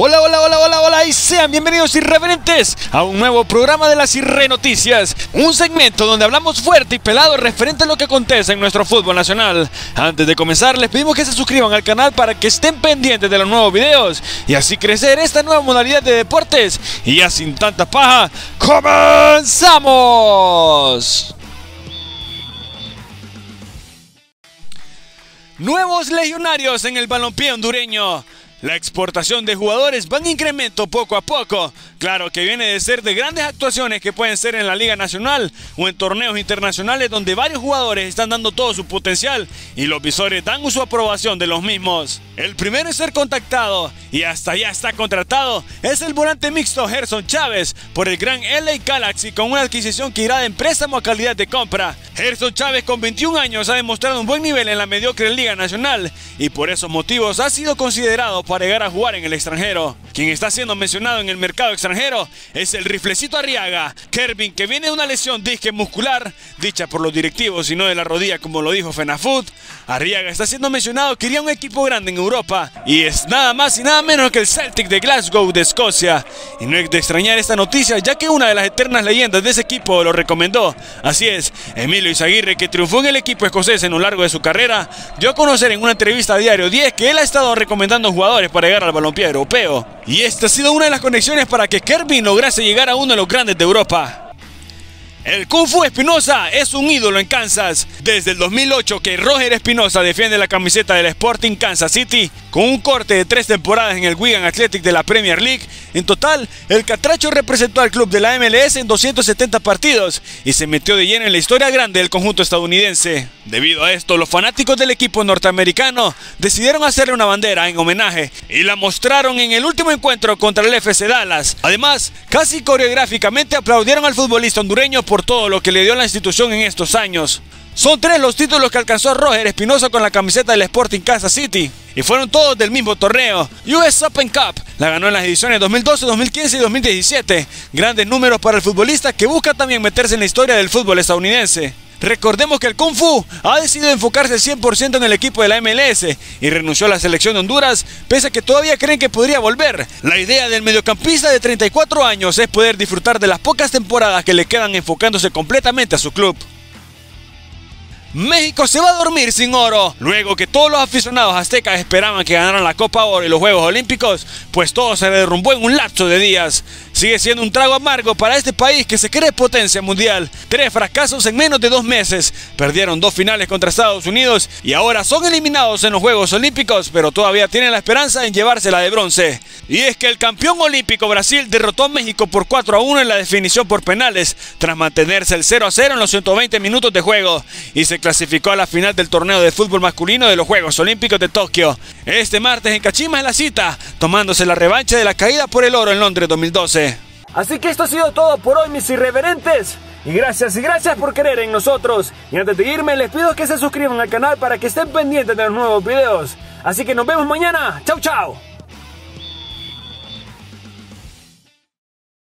Hola, hola, hola, hola, hola y sean bienvenidos irreverentes a un nuevo programa de las Irre Noticias, un segmento donde hablamos fuerte y pelado referente a lo que acontece en nuestro fútbol nacional. Antes de comenzar les pedimos que se suscriban al canal para que estén pendientes de los nuevos videos y así crecer esta nueva modalidad de deportes. Y ya sin tanta paja, ¡comenzamos! Nuevos legionarios en el balompié hondureño. La exportación de jugadores va en incremento poco a poco. Claro que viene de ser de grandes actuaciones que pueden ser en la Liga Nacional o en torneos internacionales donde varios jugadores están dando todo su potencial y los visores dan su aprobación de los mismos. El primero en ser contactado y hasta ya está contratado es el volante mixto Gerson Chávez por el gran LA Galaxy con una adquisición que irá de préstamo a calidad de compra. Gerson Chávez con 21 años ha demostrado un buen nivel en la mediocre Liga Nacional y por esos motivos ha sido considerado para llegar a jugar en el extranjero. Quien está siendo mencionado en el mercado extranjero es el riflecito Arriaga, Kervin, que viene de una lesión disque muscular, dicha por los directivos y no de la rodilla como lo dijo Fenafoot. Arriaga está siendo mencionado que iría a un equipo grande en Europa y es nada más y nada menos que el Celtic de Glasgow de Escocia. Y no es de extrañar esta noticia ya que una de las eternas leyendas de ese equipo lo recomendó. Así es, Emilio Izaguirre, que triunfó en el equipo escocés en lo largo de su carrera, dio a conocer en una entrevista a Diario 10 que él ha estado recomendando jugadores para llegar al balompié europeo. Y esta ha sido una de las conexiones para que Kervin lograse llegar a uno de los grandes de Europa. El Kung Fu Espinosa es un ídolo en Kansas. Desde el 2008 que Roger Espinosa defiende la camiseta del Sporting Kansas City con un corte de tres temporadas en el Wigan Athletic de la Premier League. En total, el Catracho representó al club de la MLS en 270 partidos y se metió de lleno en la historia grande del conjunto estadounidense. Debido a esto, los fanáticos del equipo norteamericano decidieron hacerle una bandera en homenaje y la mostraron en el último encuentro contra el FC Dallas. Además, casi coreográficamente aplaudieron al futbolista hondureño por todo lo que le dio la institución en estos años. Son tres los títulos que alcanzó Roger Espinosa con la camiseta del Sporting Kansas City. Y fueron todos del mismo torneo. US Open Cup. La ganó en las ediciones 2012, 2015 y 2017. Grandes números para el futbolista que busca también meterse en la historia del fútbol estadounidense. Recordemos que el Kung Fu ha decidido enfocarse 100% en el equipo de la MLS y renunció a la selección de Honduras, pese a que todavía creen que podría volver. La idea del mediocampista de 34 años es poder disfrutar de las pocas temporadas que le quedan enfocándose completamente a su club. México se va a dormir sin oro. Luego que todos los aficionados aztecas esperaban que ganaran la Copa Oro y los Juegos Olímpicos, pues todo se derrumbó en un lapso de días. Sigue siendo un trago amargo para este país que se cree potencia mundial. Tres fracasos en menos de dos meses. Perdieron dos finales contra Estados Unidos y ahora son eliminados en los Juegos Olímpicos, pero todavía tienen la esperanza en llevársela de bronce. Y es que el campeón olímpico Brasil derrotó a México por 4 a 1 en la definición por penales, tras mantenerse el 0 a 0 en los 120 minutos de juego, y se clasificó a la final del torneo de fútbol masculino de los Juegos Olímpicos de Tokio. Este martes en Kachima es la cita, tomándose la revancha de la caída por el oro en Londres 2012. Así que esto ha sido todo por hoy, mis irreverentes. Y gracias y gracias por querer en nosotros. Y antes de irme, les pido que se suscriban al canal para que estén pendientes de los nuevos videos. Así que nos vemos mañana. Chau, chau.